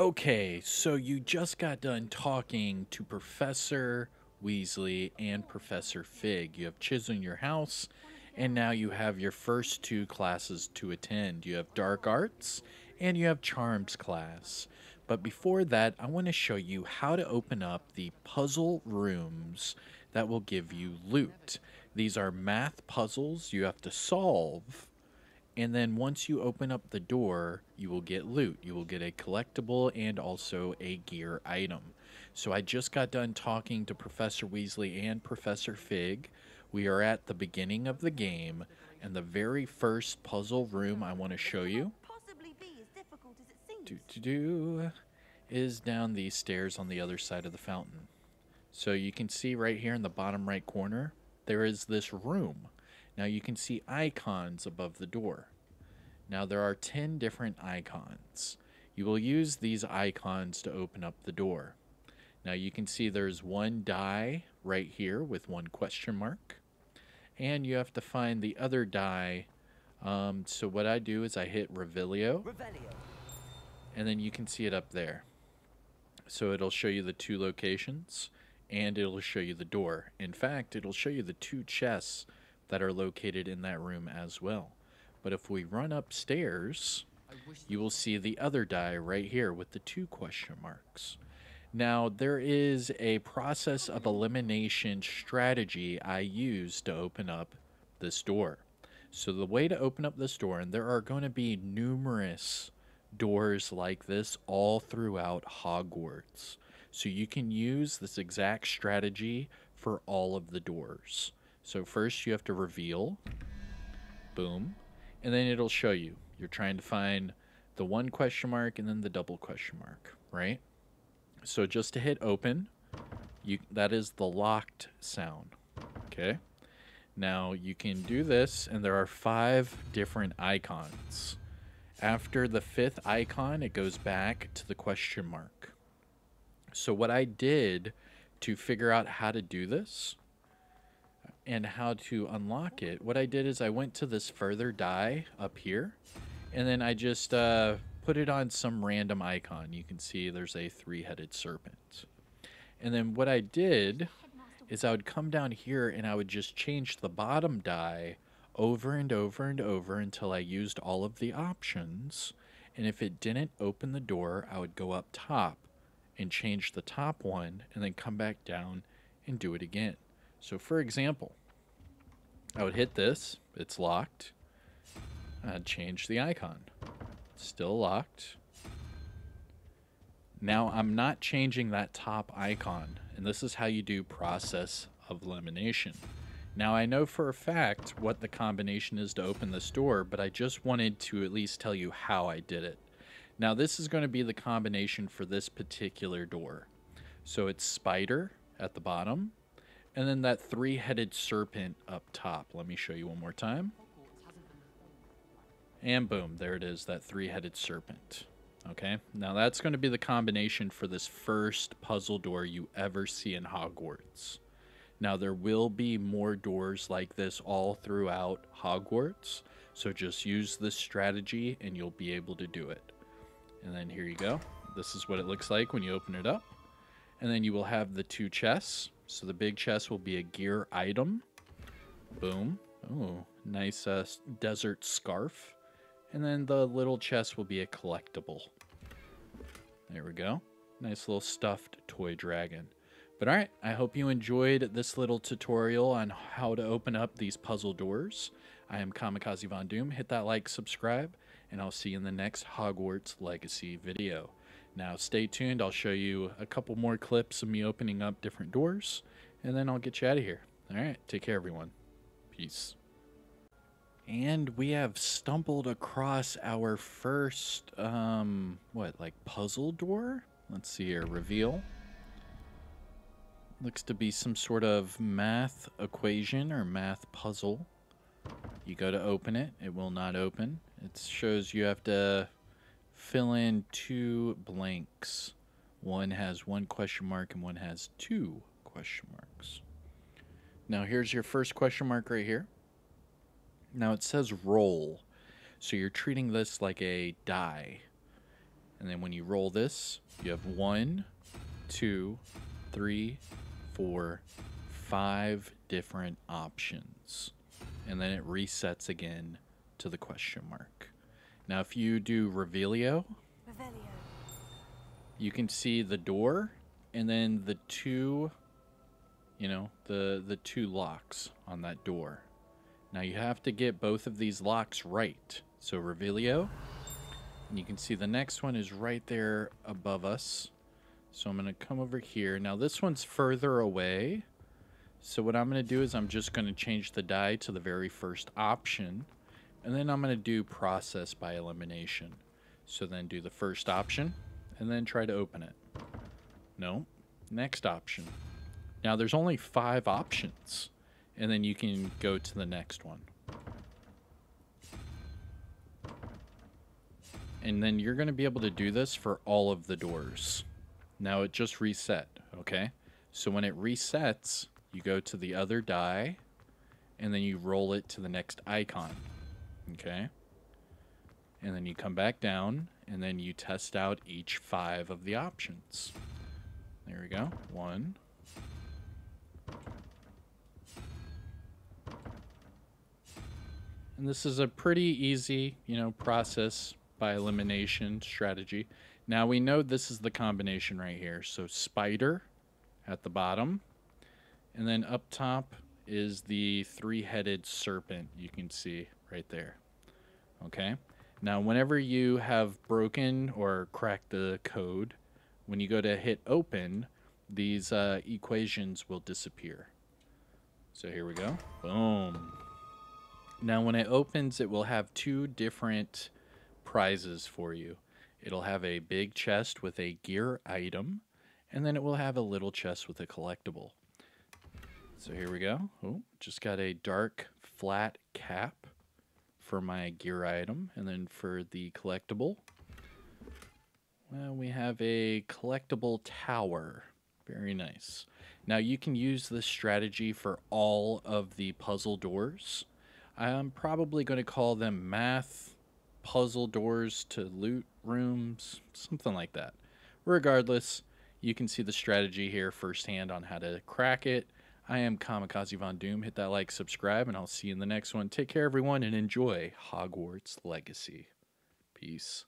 Okay, so you just got done talking to Professor Weasley and Professor Fig. You have Chisel in your house, and now you have your first two classes to attend. You have Dark Arts and you have Charms class. But before that, I want to show you how to open up the puzzle rooms that will give you loot. These are math puzzles you have to solve and then once you open up the door, you will get loot. You will get a collectible and also a gear item. So I just got done talking to Professor Weasley and Professor Fig. We are at the beginning of the game, and the very first puzzle room I want to show you do, do, do, is down these stairs on the other side of the fountain. So you can see right here in the bottom right corner, there is this room. Now you can see icons above the door. Now there are 10 different icons. You will use these icons to open up the door. Now you can see there's one die right here with one question mark. And you have to find the other die. Um, so what I do is I hit Revelio. Revelio. And then you can see it up there. So it'll show you the two locations and it'll show you the door. In fact, it'll show you the two chests that are located in that room as well. But if we run upstairs, you will see the other die right here with the two question marks. Now, there is a process of elimination strategy I use to open up this door. So the way to open up this door, and there are going to be numerous doors like this all throughout Hogwarts. So you can use this exact strategy for all of the doors. So first you have to reveal. Boom. And then it'll show you. You're trying to find the one question mark and then the double question mark, right? So just to hit open, you that is the locked sound. Okay? Now you can do this and there are five different icons. After the fifth icon, it goes back to the question mark. So what I did to figure out how to do this and how to unlock it, what I did is I went to this further die up here, and then I just uh, put it on some random icon. You can see there's a three-headed serpent. And then what I did is I would come down here and I would just change the bottom die over and over and over until I used all of the options. And if it didn't open the door, I would go up top and change the top one and then come back down and do it again. So for example, I would hit this. It's locked. I'd change the icon. Still locked. Now I'm not changing that top icon. And this is how you do process of elimination. Now I know for a fact what the combination is to open this door, but I just wanted to at least tell you how I did it. Now this is going to be the combination for this particular door. So it's spider at the bottom, and then that three-headed serpent up top. Let me show you one more time. And boom, there it is, that three-headed serpent. Okay, now that's going to be the combination for this first puzzle door you ever see in Hogwarts. Now there will be more doors like this all throughout Hogwarts, so just use this strategy and you'll be able to do it. And then here you go. This is what it looks like when you open it up. And then you will have the two chests. So the big chest will be a gear item. Boom. Oh, nice uh, desert scarf. And then the little chest will be a collectible. There we go. Nice little stuffed toy dragon. But alright, I hope you enjoyed this little tutorial on how to open up these puzzle doors. I am Kamikaze Von Doom. Hit that like, subscribe, and I'll see you in the next Hogwarts Legacy video. Now stay tuned, I'll show you a couple more clips of me opening up different doors, and then I'll get you out of here. Alright, take care everyone. Peace. And we have stumbled across our first, um, what, like puzzle door? Let's see here, reveal. Looks to be some sort of math equation or math puzzle. You go to open it, it will not open. It shows you have to fill in two blanks. One has one question mark and one has two question marks. Now here's your first question mark right here. Now it says roll. So you're treating this like a die. And then when you roll this, you have one, two, three, four, five different options. And then it resets again to the question mark. Now, if you do Revelio, Revelio. you can see the door and then the two, you know, the, the two locks on that door. Now, you have to get both of these locks right. So, Revelio, and you can see the next one is right there above us. So I'm going to come over here. Now this one's further away. So what I'm going to do is I'm just going to change the die to the very first option. And then I'm going to do process by elimination. So then do the first option and then try to open it. No. Next option. Now there's only five options. And then you can go to the next one. And then you're going to be able to do this for all of the doors. Now it just reset, okay? So when it resets, you go to the other die, and then you roll it to the next icon, okay? And then you come back down, and then you test out each five of the options. There we go. One. And this is a pretty easy, you know, process by elimination strategy. Now we know this is the combination right here. So spider at the bottom, and then up top is the three-headed serpent you can see right there. Okay. Now whenever you have broken or cracked the code, when you go to hit open, these uh, equations will disappear. So here we go. Boom. Now when it opens, it will have two different prizes for you. It'll have a big chest with a gear item, and then it will have a little chest with a collectible. So here we go. Oh, just got a dark flat cap for my gear item, and then for the collectible, well, we have a collectible tower. Very nice. Now you can use this strategy for all of the puzzle doors. I'm probably going to call them math puzzle doors to loot rooms, something like that. Regardless, you can see the strategy here firsthand on how to crack it. I am Kamikaze Von Doom. Hit that like, subscribe, and I'll see you in the next one. Take care, everyone, and enjoy Hogwarts Legacy. Peace.